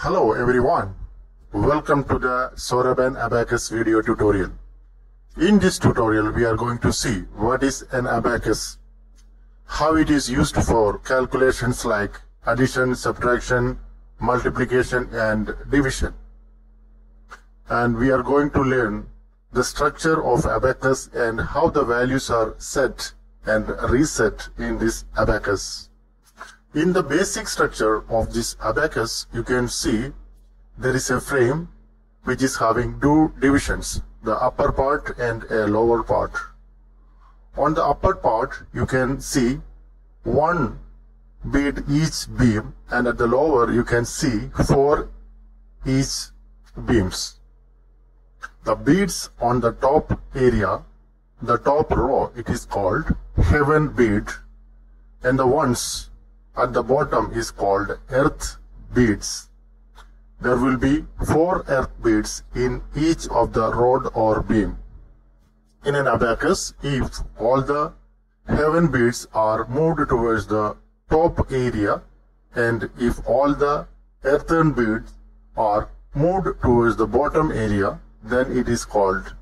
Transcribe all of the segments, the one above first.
Hello everyone. Welcome to the Soroban Abacus video tutorial. In this tutorial we are going to see what is an abacus, how it is used for calculations like addition, subtraction, multiplication and division. And we are going to learn the structure of abacus and how the values are set and reset in this abacus. In the basic structure of this abacus, you can see there is a frame which is having two divisions, the upper part and a lower part. On the upper part, you can see one bead each beam and at the lower you can see four each beams. The beads on the top area, the top row, it is called heaven bead and the ones at the bottom is called earth beads. There will be four earth beads in each of the rod or beam. In an abacus, if all the heaven beads are moved towards the top area and if all the earthen beads are moved towards the bottom area, then it is called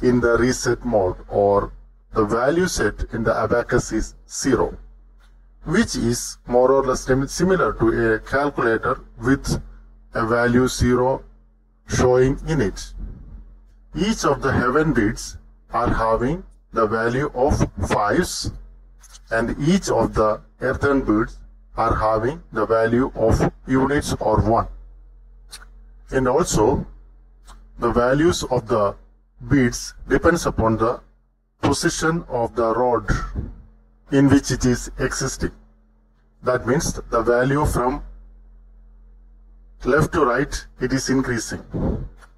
in the reset mode or the value set in the abacus is zero which is more or less similar to a calculator with a value 0 showing in it. Each of the heaven beads are having the value of 5s and each of the earthen beads are having the value of units or 1. And also the values of the beads depends upon the position of the rod in which it is existing. That means the value from left to right, it is increasing.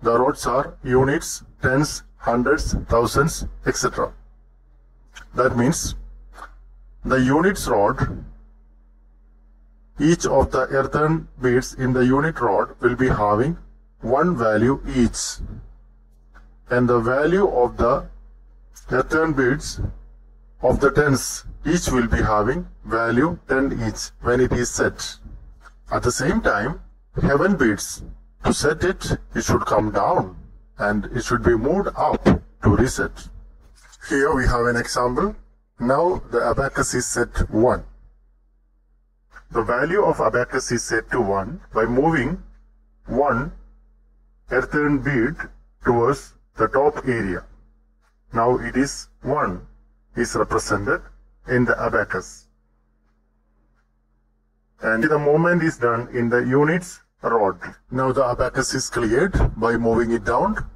The rods are units, tens, hundreds, thousands, etc. That means the units rod, each of the earthen beads in the unit rod will be having one value each. And the value of the earthen beads of the tens each will be having value 10 each when it is set. At the same time, heaven beads, to set it, it should come down and it should be moved up to reset. Here we have an example. Now the abacus is set 1. The value of abacus is set to 1 by moving 1 earthen bead towards the top area. Now it is 1 is represented in the abacus. And the movement is done in the units rod. Now the abacus is cleared by moving it down.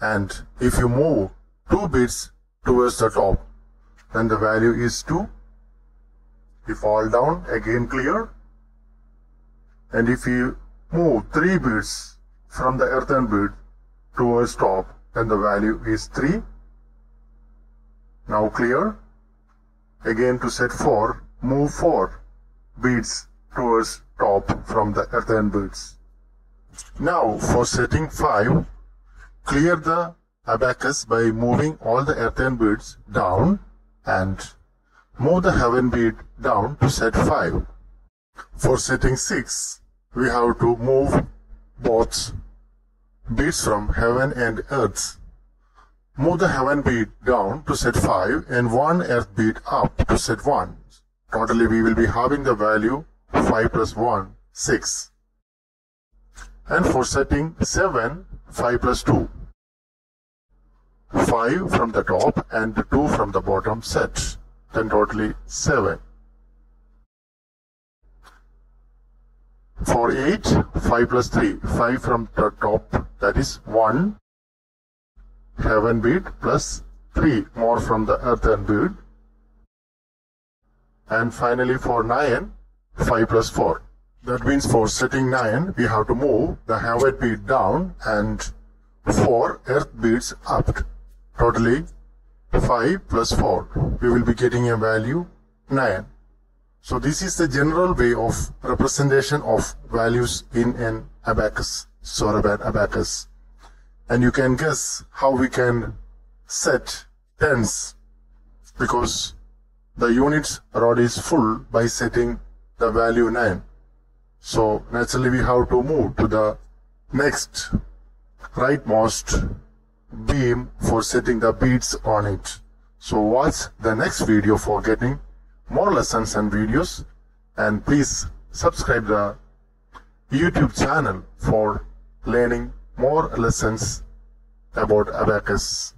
And if you move two bits towards the top, then the value is 2. You fall down, again clear. And if you move three bits from the earthen bead towards top, then the value is 3. Now clear. Again to set 4, move 4 beads towards top from the earthen beads. Now for setting 5, clear the abacus by moving all the earthen beads down and move the heaven bead down to set 5. For setting 6, we have to move both beads from heaven and earth Move the heaven bead down to set 5 and one earth bead up to set 1. Totally we will be having the value 5 plus 1, 6. And for setting 7, 5 plus 2. 5 from the top and 2 from the bottom set. Then totally 7. For 8, 5 plus 3. 5 from the top that is 1 heaven bead plus 3 more from the earthen bead. And finally for 9, 5 plus 4. That means for setting 9, we have to move the heaven bead down and 4 earth beads up. Totally 5 plus 4. We will be getting a value 9. So this is the general way of representation of values in an abacus, Soroban abacus and you can guess how we can set tens because the units rod is full by setting the value 9 So naturally we have to move to the next rightmost beam for setting the beads on it. So watch the next video for getting more lessons and videos and please subscribe the YouTube channel for learning more lessons about abacus.